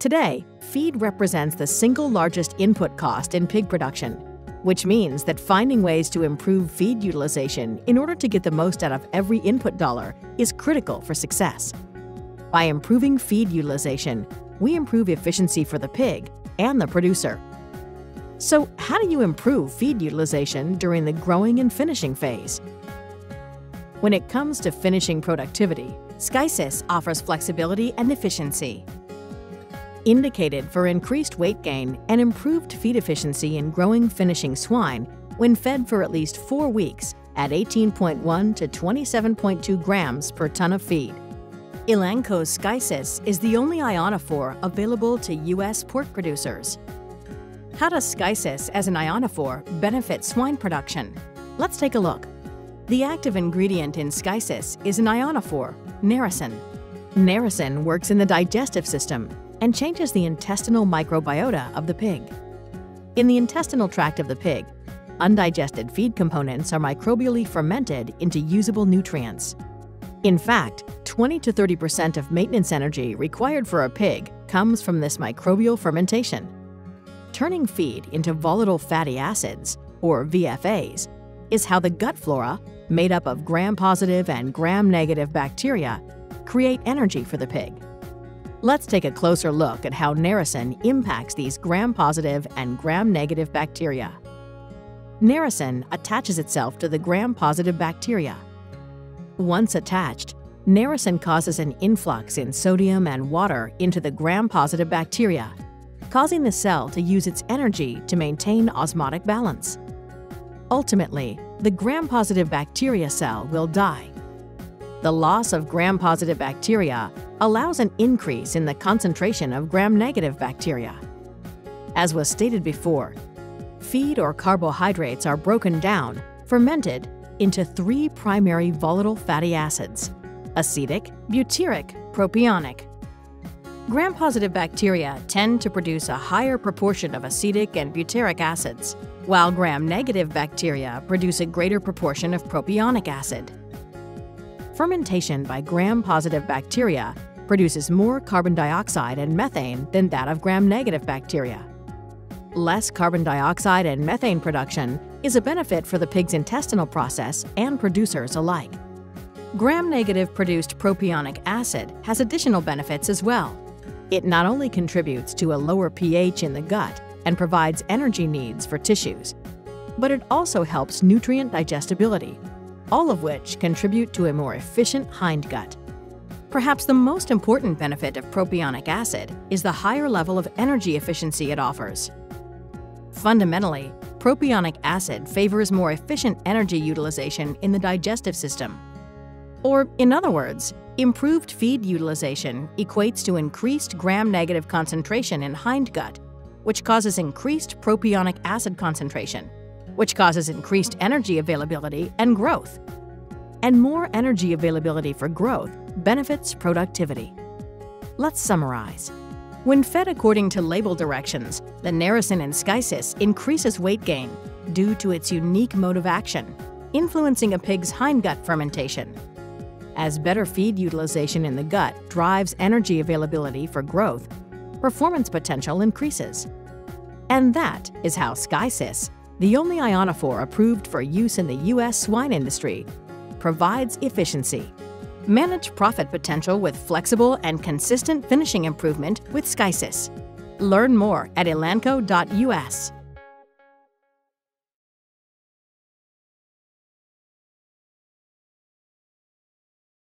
Today, feed represents the single largest input cost in pig production, which means that finding ways to improve feed utilization in order to get the most out of every input dollar is critical for success. By improving feed utilization, we improve efficiency for the pig and the producer. So, how do you improve feed utilization during the growing and finishing phase? When it comes to finishing productivity, Skycis offers flexibility and efficiency indicated for increased weight gain and improved feed efficiency in growing finishing swine when fed for at least four weeks at 18.1 to 27.2 grams per ton of feed. Elanco's Skycis is the only ionophore available to U.S. pork producers. How does Skycis as an ionophore benefit swine production? Let's take a look. The active ingredient in Skycis is an ionophore, narasin. Narasin works in the digestive system and changes the intestinal microbiota of the pig. In the intestinal tract of the pig, undigested feed components are microbially fermented into usable nutrients. In fact, 20 to 30% of maintenance energy required for a pig comes from this microbial fermentation. Turning feed into volatile fatty acids, or VFAs, is how the gut flora, made up of gram-positive and gram-negative bacteria, create energy for the pig. Let's take a closer look at how narasin impacts these gram-positive and gram-negative bacteria. Narasin attaches itself to the gram-positive bacteria. Once attached, narasin causes an influx in sodium and water into the gram-positive bacteria, causing the cell to use its energy to maintain osmotic balance. Ultimately, the gram-positive bacteria cell will die. The loss of gram-positive bacteria allows an increase in the concentration of gram-negative bacteria. As was stated before, feed or carbohydrates are broken down, fermented, into three primary volatile fatty acids, acetic, butyric, propionic. Gram-positive bacteria tend to produce a higher proportion of acetic and butyric acids, while gram-negative bacteria produce a greater proportion of propionic acid. Fermentation by gram-positive bacteria produces more carbon dioxide and methane than that of gram-negative bacteria. Less carbon dioxide and methane production is a benefit for the pig's intestinal process and producers alike. Gram-negative produced propionic acid has additional benefits as well. It not only contributes to a lower pH in the gut and provides energy needs for tissues, but it also helps nutrient digestibility, all of which contribute to a more efficient hindgut. Perhaps the most important benefit of propionic acid is the higher level of energy efficiency it offers. Fundamentally, propionic acid favors more efficient energy utilization in the digestive system. Or, in other words, improved feed utilization equates to increased gram-negative concentration in hindgut, which causes increased propionic acid concentration, which causes increased energy availability and growth. And more energy availability for growth benefits productivity. Let's summarize. When fed according to label directions, the narasin in Skycis increases weight gain due to its unique mode of action, influencing a pig's hindgut fermentation. As better feed utilization in the gut drives energy availability for growth, performance potential increases. And that is how Skycis, the only ionophore approved for use in the U.S. swine industry, provides efficiency. Manage profit potential with flexible and consistent finishing improvement with Skycis. Learn more at elanco.us.